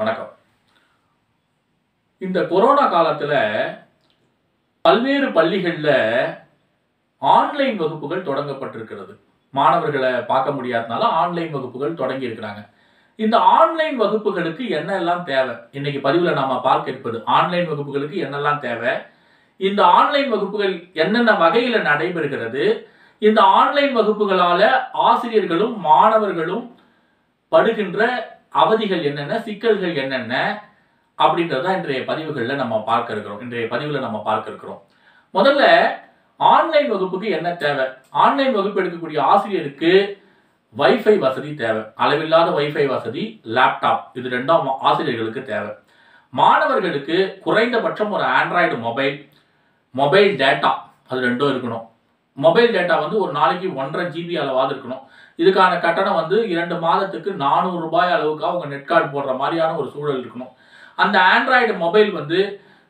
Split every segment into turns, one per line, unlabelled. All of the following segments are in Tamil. வணக்கம் இந்த கொரோனா காலத்தில் பல்வேறு பள்ளிகளில் ஆன்லைன் வகுப்புகள் தொடங்கப்பட்டிருக்கிறது மாணவர்களை பார்க்க முடியாதனால ஆன்லைன் வகுப்புகள் தொடங்கி இருக்கிறாங்க இந்த ஆன்லைன் வகுப்புகளுக்கு என்னெல்லாம் தேவை இன்னைக்கு பதிவில் நாம பார்க்க இருப்பது ஆன்லைன் வகுப்புகளுக்கு என்னெல்லாம் தேவை இந்த ஆன்லைன் வகுப்புகள் என்னென்ன வகையில் நடைபெறுகிறது இந்த ஆன்லைன் வகுப்புகளால ஆசிரியர்களும் மாணவர்களும் படுகின்ற அவதிகள் என்னென்ன சிக்கல்கள் என்னென்ன அப்படின்றத இன்றைய பதிவுகளில் நம்ம பார்க்க இருக்கிறோம் இன்றைய பதிவில் நம்ம பார்க்க இருக்கிறோம் முதல்ல ஆன்லைன் வகுப்புக்கு என்ன தேவை ஆன்லைன் வகுப்பு எடுக்கக்கூடிய ஆசிரியருக்கு வைஃபை வசதி தேவை அளவில்லாத வைஃபை வசதி லேப்டாப் இது ரெண்டும் ஆசிரியர்களுக்கு தேவை மாணவர்களுக்கு குறைந்தபட்சம் ஒரு ஆண்ட்ராய்டு மொபைல் மொபைல் டேட்டா அது ரெண்டும் இருக்கணும் மொபைல் டேட்டா வந்து ஒரு நாளைக்கு ஒன்றரை ஜிபி அளவாக இருக்கணும் இதுக்கான கட்டணம் வந்து இரண்டு மாதத்துக்கு நானூறு ரூபாய் அளவுக்கு அவங்க நெட் கார்டு போடுற மாதிரியான ஒரு சூழல் இருக்கணும் அந்த ஆண்ட்ராய்டு மொபைல் வந்து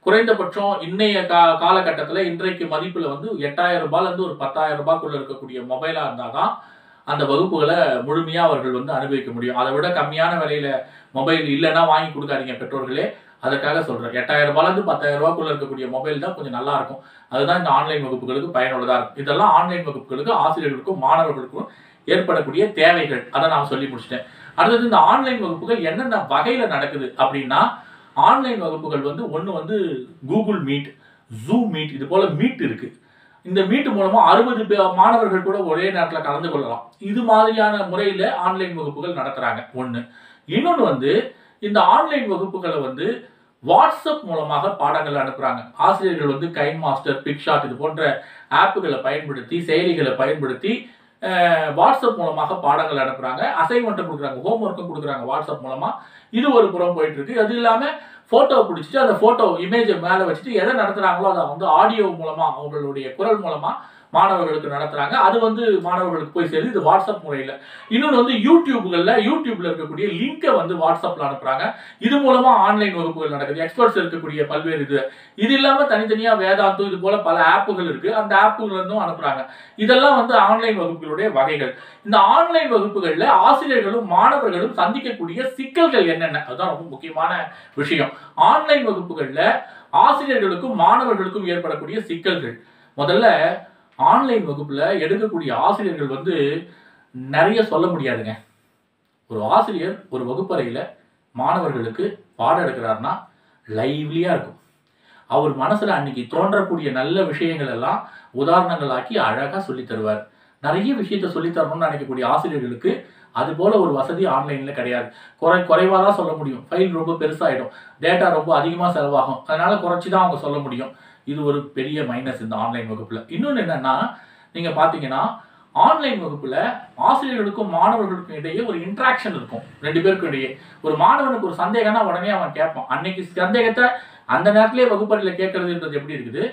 குறைந்தபட்சம் இன்னைய கா காலகட்டத்தில் இன்றைக்கு மதிப்பில் வந்து எட்டாயிரம் ரூபாயிலேருந்து ஒரு பத்தாயிரம் ரூபாய்க்குள்ளே இருக்கக்கூடிய மொபைலாக இருந்தால் தான்
அந்த வகுப்புகளை முழுமையாக அவர்கள் வந்து அனுபவிக்க முடியும் அதை விட கம்மியான விலையில் மொபைல் இல்லைன்னா வாங்கி கொடுக்காதீங்க பெற்றோர்களே அதுக்காக சொல்கிறேன் எட்டாயிரம் ரூபாயிலேருந்து பத்தாயிரம் ரூபாய்க்குள்ள இருக்கக்கூடிய மொபைல் தான் கொஞ்சம்
நல்லா இருக்கும் அதுதான் இந்த ஆன்லைன் வகுப்புகளுக்கு பயனுள்ளதாக இருக்கும் இதெல்லாம் ஆன்லைன் வகுப்புகளுக்கு ஆசிரியர்களுக்கும் மாணவர்களுக்கும் ஏற்படக்கூடிய தேவைகள் அதை நான் சொல்லி முடிச்சிட்டேன் அடுத்தது இந்த ஆன்லைன் வகுப்புகள் என்னென்ன வகையில் நடக்குது அப்படின்னா ஆன்லைன் வகுப்புகள் வந்து ஒன்று வந்து கூகுள் மீட் ஜூம் மீட் இது போல் மீட் இருக்குது இந்த மீட் மூலமாக அறுபது மாணவர்கள் கூட ஒரே நேரத்தில் கலந்து கொள்ளலாம் இது மாதிரியான முறையில் ஆன்லைன் வகுப்புகள் நடத்துகிறாங்க ஒன்று இன்னொன்று வந்து இந்த ஆன்லைன் வகுப்புகளை வந்து வாட்ஸ்அப் மூலமாக பாடங்கள் அனுப்புகிறாங்க ஆசிரியர்கள் வந்து கைன் மாஸ்டர் பிக்ஷாட் இது போன்ற ஆப்புகளை பயன்படுத்தி செயலிகளை பயன்படுத்தி வாட்ஸ்அப் மூலமாக பாடங்கள் அனுப்புகிறாங்க அசைன்மெண்ட்டை கொடுக்குறாங்க ஹோம் ஒர்க்கும் கொடுக்குறாங்க வாட்ஸ்அப் மூலமாக இது ஒரு புறம் போயிட்டு இருக்கு அது இல்லாமல் ஃபோட்டோவை பிடிச்சிட்டு அந்த ஃபோட்டோ இமேஜை மேலே வச்சுட்டு எதை நடத்துகிறாங்களோ அதை வந்து ஆடியோ மூலமாக அவங்களுடைய குரல் மூலமாக மாணவர்களுக்கு நடத்துகிறாங்க அது வந்து மாணவர்களுக்கு போய் சேருது இது வாட்ஸ்அப் முறையில் இன்னொன்று வந்து யூடியூப்களில் யூடியூப்ல இருக்கக்கூடிய லிங்கை வந்து வாட்ஸ்அப்பில் அனுப்புகிறாங்க இது மூலமாக ஆன்லைன் வகுப்புகள் நடக்குது எக்ஸ்பர்ட்ஸ் இருக்கக்கூடிய பல்வேறு இது இது இல்லாமல் தனித்தனியாக வேதாந்தம் இது போல் பல ஆப்புகள் இருக்குது அந்த இருந்தும் அனுப்புகிறாங்க இதெல்லாம் வந்து ஆன்லைன் வகுப்புகளுடைய வகைகள் இந்த ஆன்லைன் வகுப்புகளில் ஆசிரியர்களும் மாணவர்களும் சந்திக்கக்கூடிய சிக்கல்கள் என்னென்ன அதுதான் ரொம்ப முக்கியமான விஷயம் ஆன்லைன் வகுப்புகளில் ஆசிரியர்களுக்கும் மாணவர்களுக்கும் ஏற்படக்கூடிய சிக்கல்கள் முதல்ல ஆன்லைன் வகுப்பில் எடுக்கக்கூடிய ஆசிரியர்கள் வந்து நிறைய சொல்ல முடியாதுங்க ஒரு ஆசிரியர் ஒரு வகுப்பறையில் மாணவர்களுக்கு பாடம் எடுக்கிறார்னா லைவ்லியாக இருக்கும் அவர் மனசில் அன்னைக்கு தோன்றக்கூடிய நல்ல விஷயங்கள் எல்லாம் உதாரணங்களாக்கி அழகாக சொல்லி தருவார் நிறைய விஷயத்த சொல்லித்தரணும்னு நினைக்கக்கூடிய ஆசிரியர்களுக்கு அது போல ஒரு வசதி ஆன்லைனில் கிடையாது குறை குறைவாக தான் சொல்ல முடியும் ஃபைல் ரொம்ப பெருசாகிடும் டேட்டா ரொம்ப அதிகமாக செலவாகும் அதனால் குறைச்சி தான் அவங்க சொல்ல முடியும் இது ஒரு பெரிய மைனஸ் இந்த ஆன்லைன் வகுப்பில் இன்னொன்று என்னென்னா நீங்கள் பார்த்தீங்கன்னா ஆன்லைன் வகுப்பில் ஆசிரியர்களுக்கும் மாணவர்களுக்கும் இடையே ஒரு இன்ட்ராக்ஷன் இருக்கும் ரெண்டு பேருக்கும் இடையே ஒரு மாணவனுக்கு ஒரு சந்தேகம்னா உடனே அவன் கேட்பான் அன்னைக்கு சந்தேகத்தை அந்த நேரத்திலே வகுப்பறையில் கேட்கறதுன்றது எப்படி இருக்குது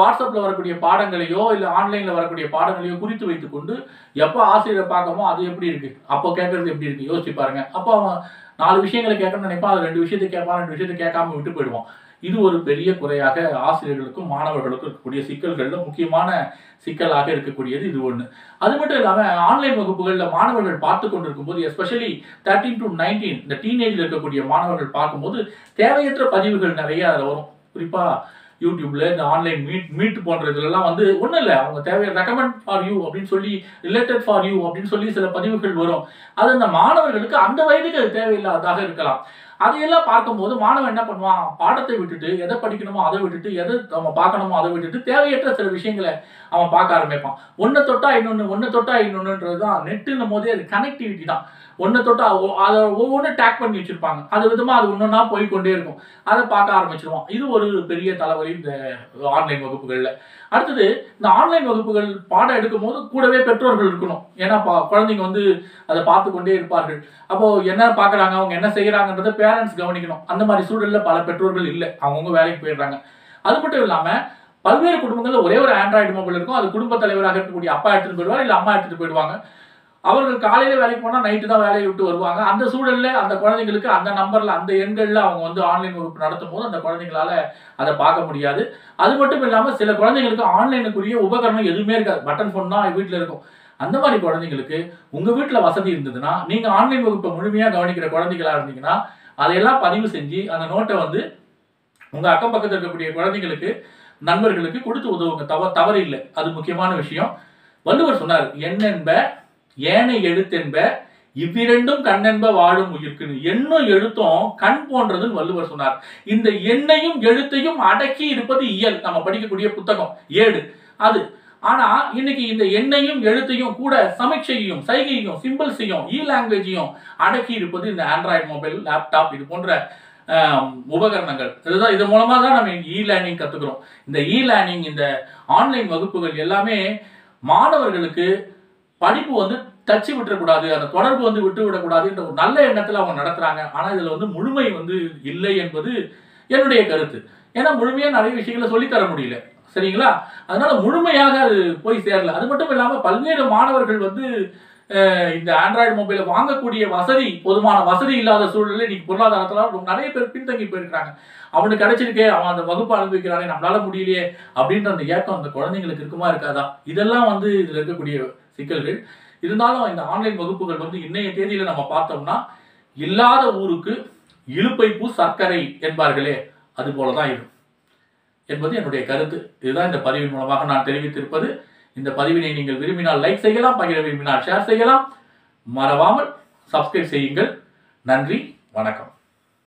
வாட்ஸ்அப்பில் வரக்கூடிய பாடங்களையோ இல்லை ஆன்லைனில் வரக்கூடிய பாடங்களையோ குறித்து வைத்துக்கொண்டு எப்போ ஆசிரியரை பார்க்கமோ அது எப்படி இருக்குது அப்போ கேட்குறது எப்படி இருக்குது யோசிச்சு பாருங்கள் அப்போ அவன் நாலு விஷயங்களை கேட்கணும்னு நினைப்பான் அது ரெண்டு விஷயத்தை கேட்பான் ரெண்டு விஷயத்தை கேட்காம விட்டு போயிடுவான் இது ஒரு பெரிய குறையாக ஆசிரியர்களுக்கும் மாணவர்களுக்கும் இருக்கக்கூடிய சிக்கல்களில் முக்கியமான சிக்கலாக இருக்கக்கூடியது இது ஒன்று அது மட்டும் இல்லாமல் ஆன்லைன் வகுப்புகளில் மாணவர்கள் பார்த்து கொண்டிருக்கும் போது எஸ்பெஷலி தேர்ட்டின் டு நைன்டீன் இந்த டீனேஜில் இருக்கக்கூடிய மாணவர்கள் பார்க்கும்போது தேவையற்ற பதிவுகள் நிறைய அதில் வரும் குறிப்பாக யூடியூப்ல இந்த ஆன்லைன் மீட் மீட் போன்ற இதுலலாம் வந்து ஒன்றும் இல்லை அவங்க தேவை ரெக்கமெண்ட் ஃபார் யூ அப்படின்னு சொல்லி ரிலேட்டட் ஃபார் யூ அப்படின்னு சொல்லி சில பதிவுகள் வரும் அது அந்த மாணவர்களுக்கு அந்த வயதுக்கு அது தேவையில்லாததாக இருக்கலாம் அதையெல்லாம் பார்க்கும்போது மாணவன் என்ன பண்ணுவான் பாடத்தை விட்டுட்டு எதை படிக்கணுமோ அதை விட்டுட்டு எதை அவன் பார்க்கணுமோ அதை விட்டுட்டு தேவையற்ற சில விஷயங்களை அவன் பார்க்க ஆரம்பிப்பான் ஒன்று தொட்டா இன்னொன்று ஒன்று தொட்டா இன்னொன்றுன்றது தான் நெட்டுன்னும் போதே அது கனெக்டிவிட்டி தான் ஒன்றை தொட்டு அதை ஒவ்வொன்றும் டேக் பண்ணி வச்சுருப்பாங்க அது விதமாக அது ஒன்றுனா கொண்டே இருக்கும் அதை பார்க்க ஆரம்பிச்சிருவோம் இது ஒரு பெரிய தலைவலி இந்த ஆன்லைன் வகுப்புகளில் அடுத்தது இந்த ஆன்லைன் வகுப்புகள் பாடம் எடுக்கும் போது கூடவே பெற்றோர்கள் இருக்கணும் ஏன்னா குழந்தைங்க வந்து அதை பார்த்து கொண்டே இருப்பார்கள் அப்போது என்ன பார்க்குறாங்க அவங்க என்ன செய்கிறாங்கன்றத பேரண்ட்ஸ் கவனிக்கணும் அந்த மாதிரி சூழலில் பல பெற்றோர்கள் இல்லை அவங்கவுங்க வேலைக்கு போயிடுறாங்க அது மட்டும் இல்லாமல் பல்வேறு குடும்பங்களில் ஒரே ஒரு ஆண்ட்ராய்டு மொபைல் இருக்கும் அது குடும்ப தலைவராக இருக்கக்கூடிய அப்பா எடுத்துகிட்டு போயிடுவார் இல்லை அம்மா எடுத்துகிட்டு போயிடுவாங்க அவர்கள் காலையில் வேலைக்கு போனால் நைட்டு தான் வேலையை விட்டு வருவாங்க அந்த சூழல்ல அந்த குழந்தைங்களுக்கு அந்த நம்பரில் அந்த எண்களில் அவங்க வந்து ஆன்லைன் வகுப்பு நடத்தும் போது அந்த குழந்தைங்களால அதை பார்க்க முடியாது அது மட்டும் இல்லாமல் சில குழந்தைங்களுக்கு ஆன்லைனுக்குரிய உபகரணம் எதுவுமே இருக்காது பட்டன் போன் தான் வீட்டில் இருக்கும் அந்த மாதிரி குழந்தைங்களுக்கு உங்கள் வீட்டில் வசதி இருந்ததுன்னா நீங்கள் ஆன்லைன் வகுப்பை முழுமையாக கவனிக்கிற குழந்தைகளா இருந்தீங்கன்னா அதையெல்லாம் பதிவு செஞ்சு அந்த நோட்டை வந்து உங்கள் அக்கம் பக்கத்தில் இருக்கக்கூடிய குழந்தைங்களுக்கு நண்பர்களுக்கு கொடுத்து உதவுங்க தவ தவறு இல்லை அது முக்கியமான விஷயம் வள்ளுவர் சொன்னார் என்னென்ப ஏனை எழுத்தென்ப இவ்விரண்டும் கண்ணென்ப வாழும் உயிர்க்கு என்னும் எழுத்தும் கண் போன்றதுன்னு வள்ளுவர் சொன்னார் இந்த எண்ணையும் எழுத்தையும் அடக்கி இருப்பது இயல் நம்ம படிக்கக்கூடிய புத்தகம் ஏடு அது ஆனா இன்னைக்கு இந்த எண்ணையும் எழுத்தையும் கூட சமீட்சையையும் சைகையையும் சிம்பிள்ஸையும் இ லாங்குவேஜையும் அடக்கி இருப்பது இந்த ஆண்ட்ராய்டு மொபைல் லேப்டாப் இது போன்ற உபகரணங்கள் இதுதான் இது மூலமாக தான் நம்ம இ லேர்னிங் கற்றுக்குறோம் இந்த இ லேர்னிங் இந்த ஆன்லைன் வகுப்புகள் எல்லாமே மாணவர்களுக்கு படிப்பு வந்து தச்சு விட்டுறக்கூடாது அந்த தொடர்பு வந்து விட்டு விடக்கூடாதுன்ற ஒரு நல்ல எண்ணத்தில் அவங்க நடத்துகிறாங்க ஆனால் இதில் வந்து முழுமை வந்து இல்லை என்பது என்னுடைய கருத்து ஏன்னா முழுமையாக நிறைய விஷயங்களை சொல்லித்தர முடியல சரிங்களா அதனால முழுமையாக அது போய் சேரல அது மட்டும் இல்லாமல் பல்வேறு மாணவர்கள் வந்து இந்த ஆண்ட்ராய்டு மொபைலை வாங்கக்கூடிய வசதி போதுமான வசதி இல்லாத சூழலில் இன்றைக்கி பொருளாதாரத்தில் நிறைய பேர் பின்தங்கி போயிருக்கிறாங்க அவனுக்கு கிடைச்சிருக்கே அவன் அந்த வகுப்பு அனுபவிக்கிறானே நம்மளால முடியலையே அப்படின்ற அந்த ஏக்கம் அந்த குழந்தைங்களுக்கு இருக்குமா இருக்காதா இதெல்லாம் வந்து இதில் இருக்கக்கூடிய சிக்கல்கள் இருந்தாலும் இந்த ஆன்லைன் வகுப்புகள் வந்து இன்னைய தேதியில நம்ம பார்த்தோம்னா இல்லாத ஊருக்கு இழுப்பைப்பு சர்க்கரை என்பார்களே அது போலதான் இருக்கும் என்பது என்னுடைய கருத்து இதுதான் இந்த பதிவின் மூலமாக நான் தெரிவித்திருப்பது இந்த பதிவினை நீங்கள் விரும்பினால் லைக் செய்யலாம் பகிர விரும்பினால் ஷேர் செய்யலாம் மறவாமல் சப்ஸ்கிரைப் செய்யுங்கள் நன்றி வணக்கம்